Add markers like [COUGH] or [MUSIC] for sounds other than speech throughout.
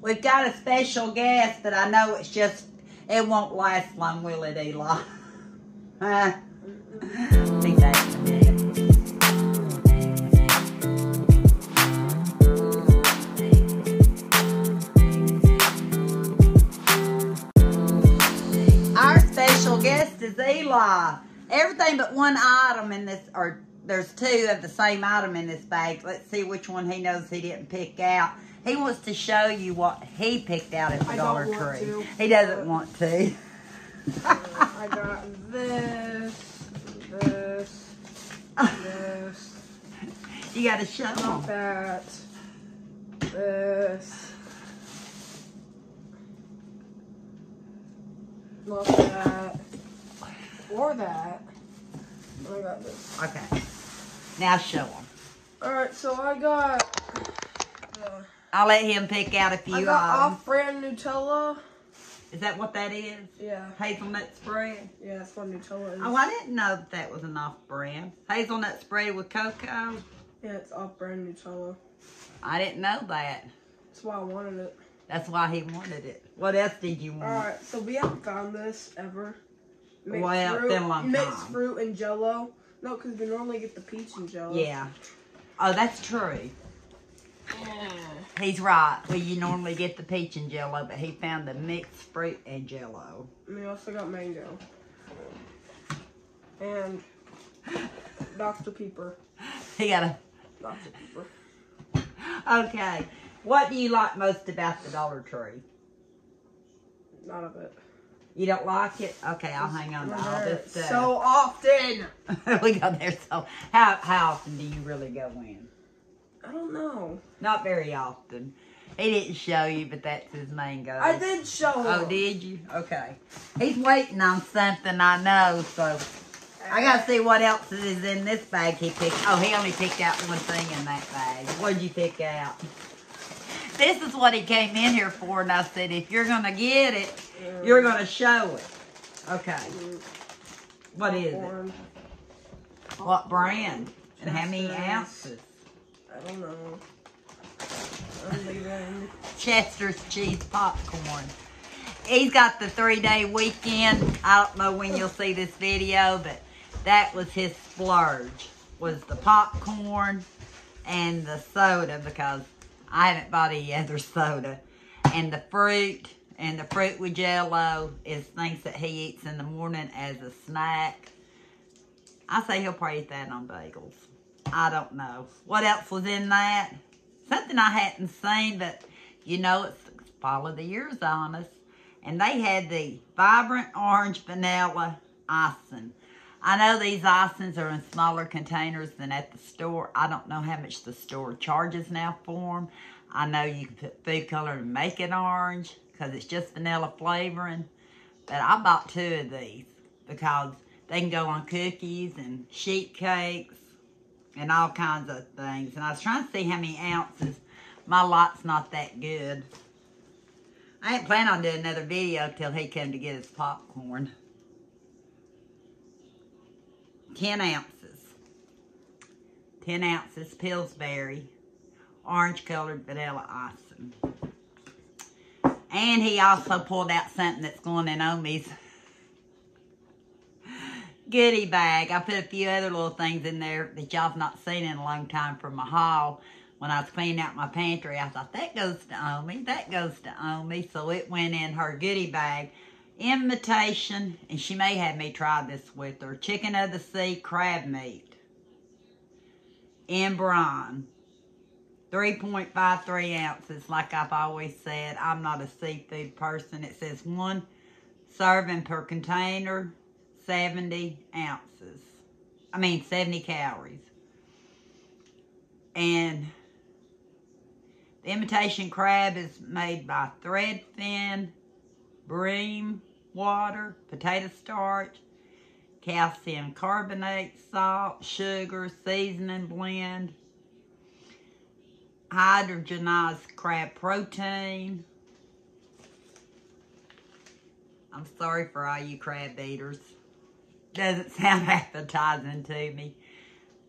We've got a special guest, but I know it's just, it won't last long, will it, Eli? [LAUGHS] Be back. Our special guest is Eli. Everything but one item in this, or there's two of the same item in this bag. Let's see which one he knows he didn't pick out. He wants to show you what he picked out at the I Dollar Tree. to. He doesn't want to. I got this, this, this, You got to show them. that, this, not that, or that. I got this. Okay. Now show them. Alright, so I got, uh, I'll let him pick out a few I got off-brand Nutella. Is that what that is? Yeah, Hazelnut spread? yeah, that's what Nutella is. Oh, I didn't know that, that was an off-brand. Hazelnut spread with cocoa? Yeah, it's off-brand Nutella. I didn't know that. That's why I wanted it. That's why he wanted it. What else did you want? Alright, so we haven't found this ever. Mixed Well, fruit, been a long Mixed time. fruit and jello. No, because we normally get the peach and jello. Yeah. Oh, that's true. He's right. Well, you normally get the peach and jello, but he found the mixed fruit and jello. And we also got mango. And Dr. Pepper. He got a. Dr. Pepper. Okay. What do you like most about the Dollar Tree? None of it. You don't like it? Okay, I'll hang on to all this stuff. So often. [LAUGHS] we go there so how how often do you really go in? I don't know. Not very often. He didn't show you, but that's his main goal. I did show oh, him. Oh, did you? Okay. He's waiting on something I know, so I gotta see what else is in this bag he picked. Oh, he only picked out one thing in that bag. What'd you pick out? This is what he came in here for, and I said, if you're gonna get it, you're gonna show it. Okay. What is it? What brand? And how many ounces? I don't know. I'm. Chester's cheese popcorn. He's got the three day weekend. I don't know when you'll see this video, but that was his splurge. Was the popcorn and the soda because I haven't bought any other soda. And the fruit and the fruit with jello is things that he eats in the morning as a snack. I say he'll probably eat that on bagels. I don't know. What else was in that? Something I hadn't seen, but you know, it's follow the years on us. And they had the vibrant orange vanilla icing. I know these icings are in smaller containers than at the store. I don't know how much the store charges now for them. I know you can put food color and make it orange because it's just vanilla flavoring. But I bought two of these because they can go on cookies and sheet cakes and all kinds of things. And I was trying to see how many ounces. My lot's not that good. I ain't planning on doing another video till he come to get his popcorn. 10 ounces. 10 ounces Pillsbury. Orange colored vanilla icing. And he also pulled out something that's going in Omi's goodie bag. I put a few other little things in there that y'all've not seen in a long time from my haul. When I was cleaning out my pantry, I thought, that goes to Omi, that goes to Omi. So it went in her goodie bag. Invitation, and she may have me try this with her. Chicken of the sea crab meat. In brine. 3.53 ounces, like I've always said. I'm not a seafood person. It says one serving per container, 70 ounces. I mean, 70 calories. And the imitation crab is made by threadfin, bream, water, potato starch, calcium carbonate, salt, sugar, seasoning blend, hydrogenized crab protein. I'm sorry for all you crab eaters. Doesn't [LAUGHS] sound appetizing to me,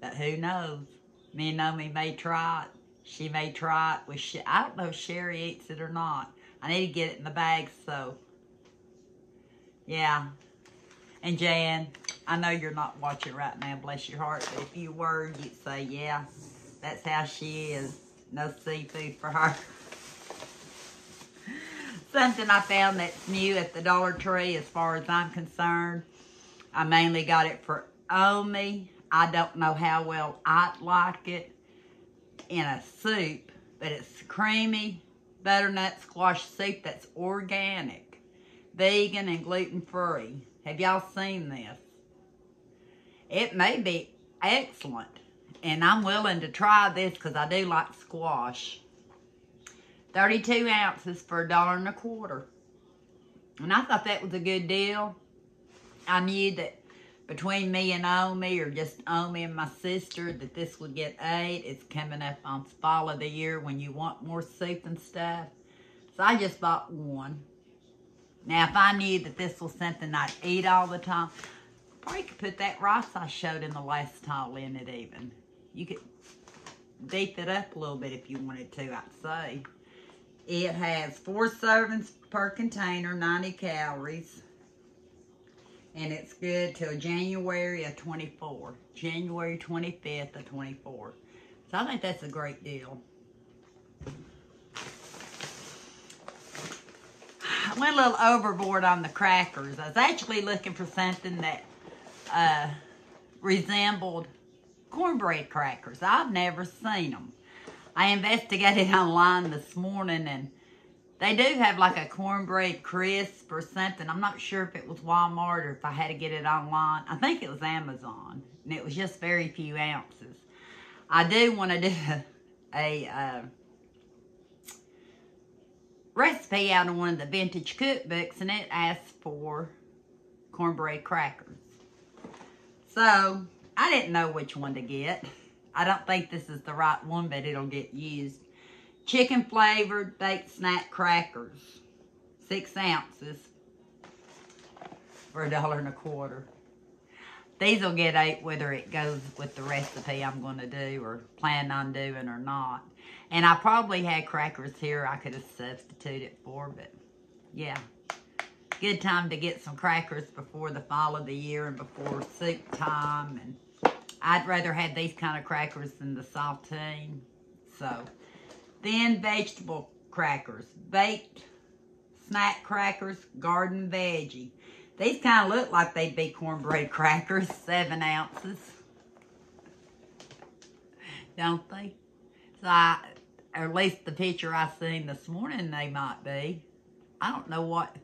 but who knows? Me and Naomi may try it. She may try it with, Sh- I don't know if Sherry eats it or not. I need to get it in the bag, so. Yeah. And Jan, I know you're not watching right now, bless your heart, but if you were, you'd say, yeah, that's how she is. No seafood for her. [LAUGHS] Something I found that's new at the Dollar Tree as far as I'm concerned. I mainly got it for Omi. I don't know how well I'd like it in a soup, but it's creamy butternut squash soup that's organic, vegan, and gluten free. Have y'all seen this? It may be excellent, and I'm willing to try this because I do like squash. 32 ounces for a dollar and a quarter. And I thought that was a good deal. I knew that between me and Omi, or just Omi and my sister, that this would get eight. It's coming up on fall of the year when you want more soup and stuff. So I just bought one. Now, if I knew that this was something I'd eat all the time, probably could put that rice I showed in the last towel in it even. You could beef it up a little bit if you wanted to, I'd say. It has four servings per container, 90 calories. And it's good till January of 24. January 25th of 24. So I think that's a great deal. I went a little overboard on the crackers. I was actually looking for something that uh, resembled cornbread crackers. I've never seen them. I investigated [LAUGHS] online this morning and they do have like a cornbread crisp or something. I'm not sure if it was Walmart or if I had to get it online. I think it was Amazon and it was just very few ounces. I do want to do a, a uh, recipe out of one of the vintage cookbooks and it asks for cornbread crackers. So I didn't know which one to get. I don't think this is the right one, but it'll get used. Chicken flavored baked snack crackers. Six ounces for a dollar and a quarter. These will get eight whether it goes with the recipe I'm going to do or plan on doing or not. And I probably had crackers here I could have substituted for, but yeah. Good time to get some crackers before the fall of the year and before soup time. And I'd rather have these kind of crackers than the saltine. So, then vegetable crackers. Baked snack crackers, garden veggie. These kind of look like they'd be cornbread [LAUGHS] crackers, seven ounces. Don't they? So I, or at least the picture I seen this morning, they might be. I don't know what,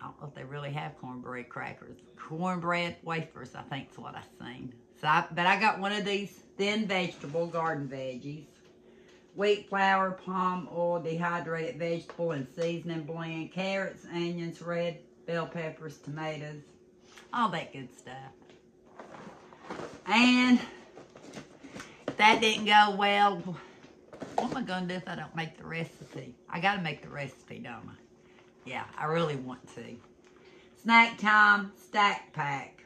I don't know if they really have cornbread crackers. Cornbread wafers, I think is what I seen. So I, but I got one of these thin vegetable garden veggies. Wheat flour, palm oil, dehydrated vegetable and seasoning blend, carrots, onions, red bell peppers, tomatoes, all that good stuff. And that didn't go well, what am I going to do if I don't make the recipe? I got to make the recipe, don't I? Yeah, I really want to. Snack time, stack pack,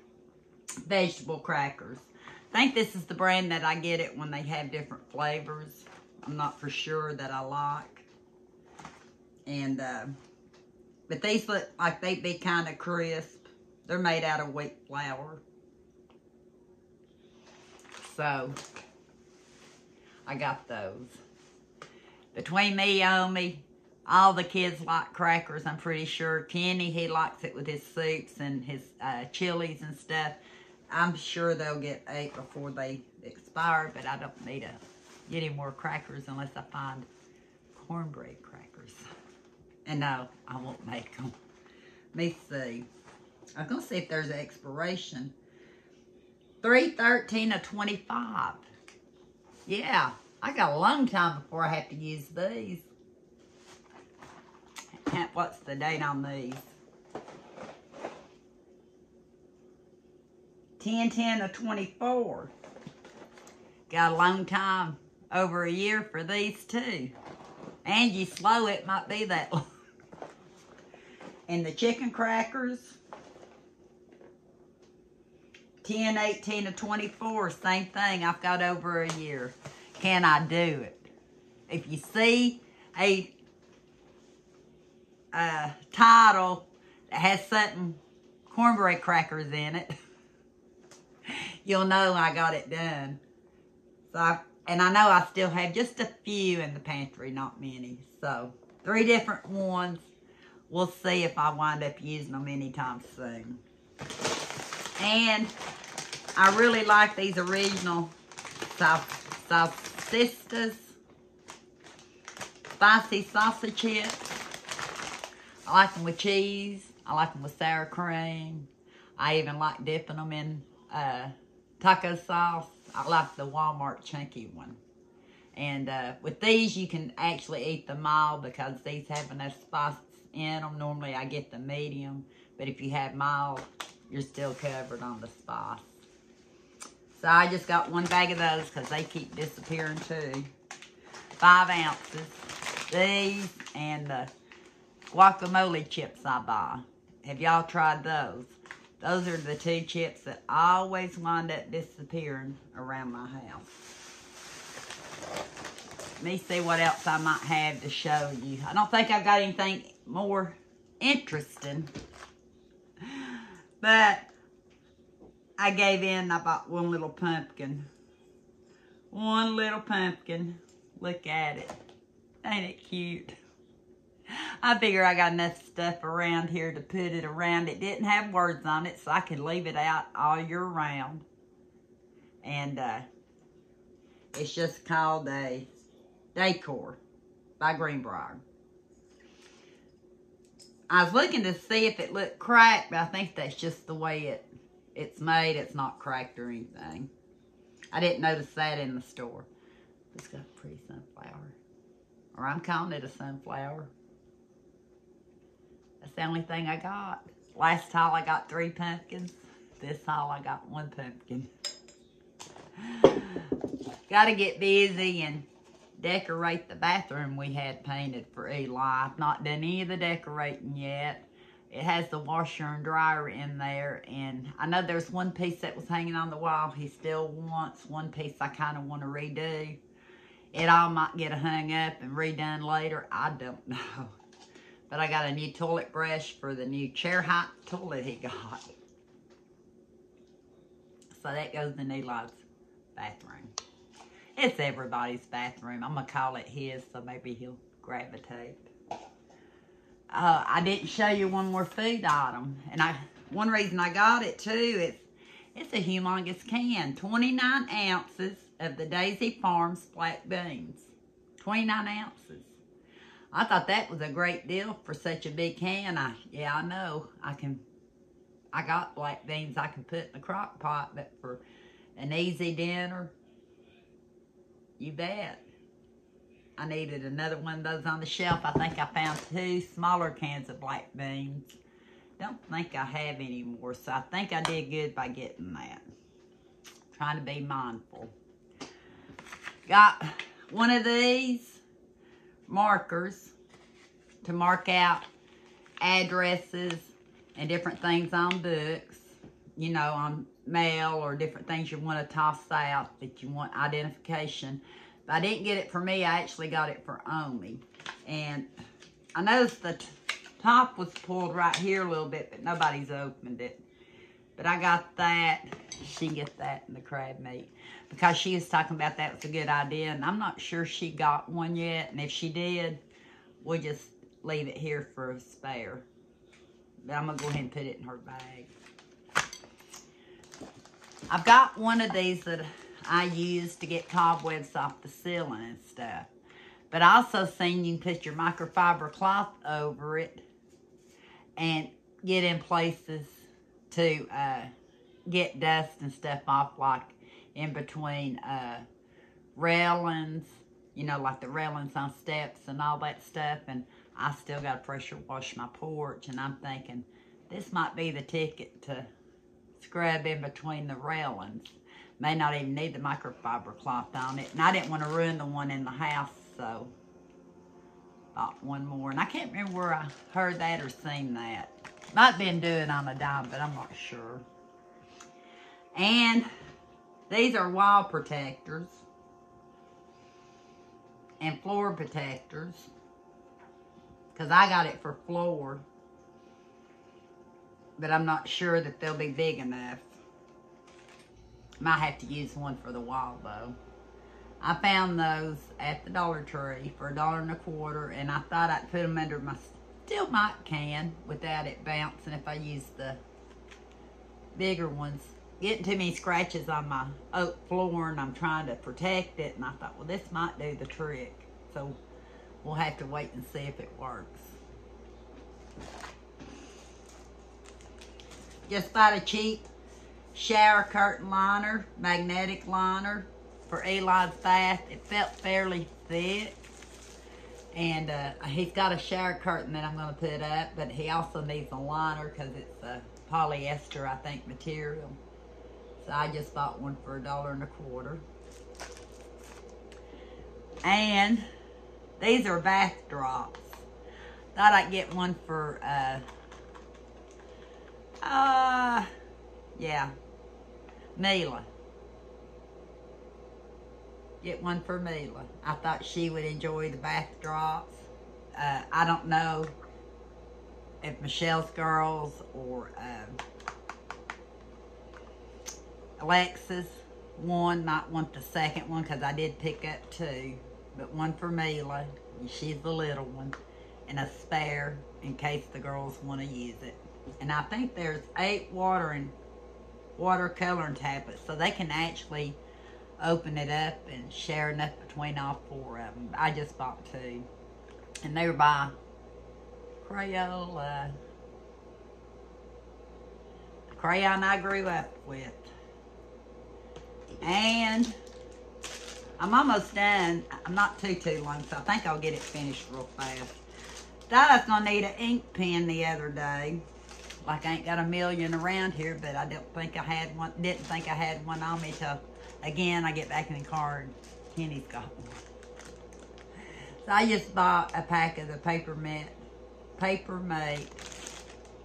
vegetable crackers. I think this is the brand that I get it when they have different flavors. I'm not for sure that I like. And, uh, but these look like they'd be kind of crisp. They're made out of wheat flour. So, I got those. Between me, Omi, all the kids like crackers, I'm pretty sure. Kenny, he likes it with his soups and his uh, chilies and stuff. I'm sure they'll get eight before they expire, but I don't need get any more crackers unless I find cornbread crackers. And no, I won't make them. Let me see. I'm going to see if there's an expiration. 313 of 25. Yeah, I got a long time before I have to use these. What's the date on these? 10 10 of 24. Got a long time, over a year for these too. Angie Slow, it might be that long. And the chicken crackers, 10, 18 to 24, same thing. I've got over a year. Can I do it? if you see a, a title that has something cornbread crackers in it, [LAUGHS] you'll know I got it done. So, I, and I know I still have just a few in the pantry, not many. So, three different ones. We'll see if I wind up using them anytime soon. And I really like these original salsistas, spicy sausage chips. I like them with cheese. I like them with sour cream. I even like dipping them in uh, taco sauce. I like the Walmart chunky one. And uh, with these, you can actually eat them all because these have enough spice in them. Normally, I get the medium. But if you have mild, you're still covered on the spice. So I just got one bag of those because they keep disappearing too. Five ounces. These and the guacamole chips I buy. Have y'all tried those? Those are the two chips that always wind up disappearing around my house. Let me see what else I might have to show you. I don't think I've got anything more interesting. But I gave in. I bought one little pumpkin. One little pumpkin. Look at it. Ain't it cute? I figure I got enough stuff around here to put it around. It didn't have words on it, so I could leave it out all year round. And uh, it's just called a Decor by Greenbrier. I was looking to see if it looked cracked, but I think that's just the way it it's made. It's not cracked or anything. I didn't notice that in the store. It's got a pretty sunflower. Or I'm calling it a sunflower. That's the only thing I got. Last haul I got three pumpkins. This haul I got one pumpkin. [SIGHS] Gotta get busy and decorate the bathroom we had painted for Eli. I've not done any of the decorating yet. It has the washer and dryer in there. And I know there's one piece that was hanging on the wall he still wants. One piece I kind of want to redo. It all might get hung up and redone later. I don't [LAUGHS] know. But I got a new toilet brush for the new chair height toilet he got. So that goes in Eli's bathroom. It's everybody's bathroom. I'm going to call it his, so maybe he'll gravitate. Uh, I didn't show you one more food item. And I one reason I got it, too, is it's a humongous can. 29 ounces of the Daisy Farms black beans. 29 ounces. I thought that was a great deal for such a big can. I Yeah, I know. I can... I got black beans I can put in the crock pot, but for an easy dinner, you bet. I needed another one of those on the shelf. I think I found two smaller cans of black beans. Don't think I have any more, so I think I did good by getting that. Trying to be mindful. Got one of these markers to mark out addresses and different things on books. You know, on mail or different things you want to toss out that you want identification. But I didn't get it for me. I actually got it for Omi. And I noticed the top was pulled right here a little bit, but nobody's opened it. But I got that. She get that in the crab meat. Because she was talking about that was a good idea. And I'm not sure she got one yet. And if she did, we'll just leave it here for a spare. But I'm going to go ahead and put it in her bag. I've got one of these that I use to get cobwebs off the ceiling and stuff. But I also seen you can put your microfiber cloth over it and get in places to uh, get dust and stuff off, like in between uh, railings, you know, like the railings on steps and all that stuff. And I still got to pressure wash my porch. And I'm thinking, this might be the ticket to scrub in between the railings. May not even need the microfiber cloth on it. And I didn't want to ruin the one in the house, so bought one more. And I can't remember where I heard that or seen that. Might have been Do It On A Dime, but I'm not sure. And these are wall protectors. and floor protectors. Because I got it for floor. But I'm not sure that they'll be big enough. Might have to use one for the wall though. I found those at the Dollar Tree for a dollar and a quarter, and I thought I'd put them under my still might can without it bouncing if I use the bigger ones. Getting too many scratches on my oak floor, and I'm trying to protect it, and I thought, well, this might do the trick. So we'll have to wait and see if it works. Just bought a cheap shower curtain liner, magnetic liner for Eli's bath. It felt fairly thick. And uh, he's got a shower curtain that I'm going to put up, but he also needs a liner because it's a polyester, I think, material. So I just bought one for a dollar and a quarter. And these are bath drops. Thought I'd get one for, uh, uh, yeah, Mila. Get one for Mila. I thought she would enjoy the bath drops. Uh, I don't know if Michelle's girls or uh, Alexis one might want the second one because I did pick up two. But one for Mila, she's the little one, and a spare in case the girls want to use it. And I think there's eight water and watercolor tablets, so they can actually open it up and share enough between all four of them. I just bought two. And they were by Crayola. Crayon I grew up with. And I'm almost done. I'm not too, too long, so I think I'll get it finished real fast. Was going to need an ink pen the other day. Like I ain't got a million around here, but I don't think I had one. Didn't think I had one on me till Again, I get back in the car and Kenny's got one. So I just bought a pack of the Paper Mate, Paper Mate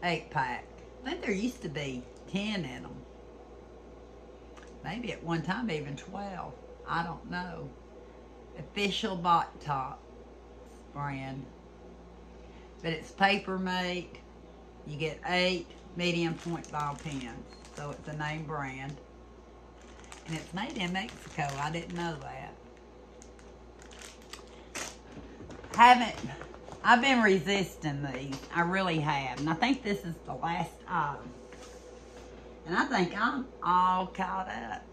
8 pack. I think there used to be 10 in them. Maybe at one time even 12. I don't know. Official Bot Top brand. But it's Paper Mate. You get eight medium point ball pens. So it's a name brand. And it's made in Mexico. I didn't know that. Haven't, I've been resisting these. I really have. And I think this is the last item. And I think I'm all caught up.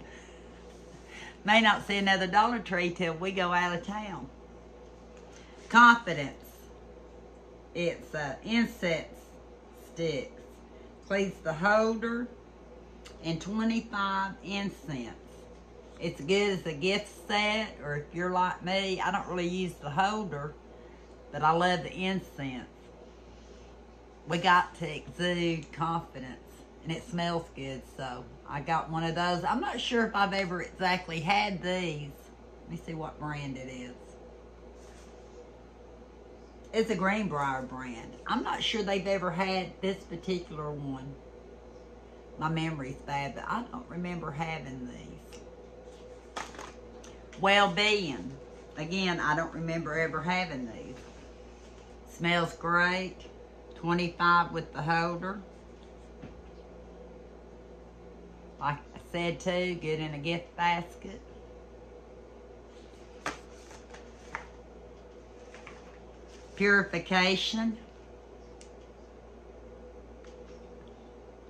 May not see another Dollar Tree till we go out of town. Confidence. It's uh, incense sticks. Cleats the holder and 25 incense. It's good as a gift set, or if you're like me, I don't really use the holder, but I love the incense. We got to exude confidence, and it smells good, so I got one of those. I'm not sure if I've ever exactly had these. Let me see what brand it is. It's a Greenbrier brand. I'm not sure they've ever had this particular one. My memory's bad, but I don't remember having these. Well-being. Again, I don't remember ever having these. Smells great. 25 with the holder. Like I said too, good in a gift basket. Purification.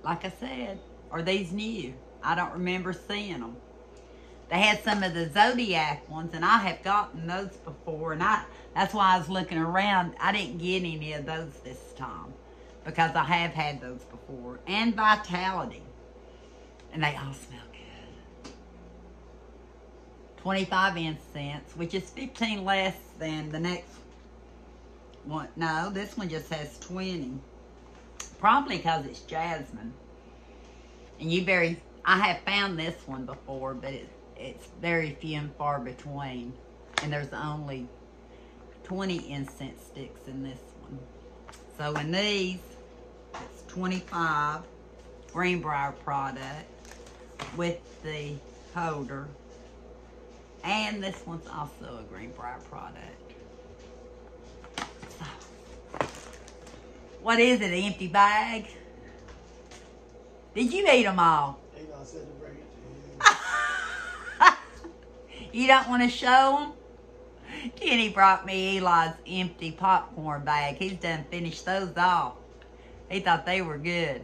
like I said, are these new? I don't remember seeing them. They had some of the Zodiac ones, and I have gotten those before, and I that's why I was looking around. I didn't get any of those this time because I have had those before. And Vitality. And they all smell good. 25 incense, which is 15 less than the next one. No, this one just has 20. Probably because it's jasmine. And you very, I have found this one before, but it, it's very few and far between. And there's only 20 incense sticks in this one. So in these, it's 25 Greenbrier product with the holder. And this one's also a Greenbrier product. So, what is it, an empty bag? Did you eat them all? Eli said to bring it to you. [LAUGHS] You don't want to show them? Kenny brought me Eli's empty popcorn bag. He's done finished those off. He thought they were good.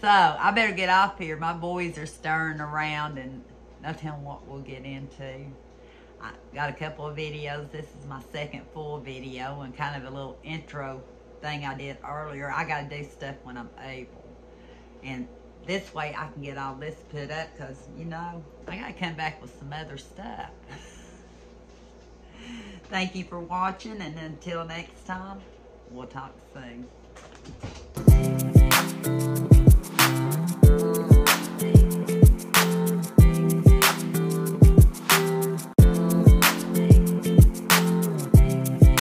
So, I better get off here. My boys are stirring around and no telling what we'll get into. I got a couple of videos. This is my second full video and kind of a little intro thing I did earlier. I got to do stuff when I'm able. And this way I can get all this put up because, you know, I got to come back with some other stuff. [LAUGHS] Thank you for watching, and until next time, we'll talk soon.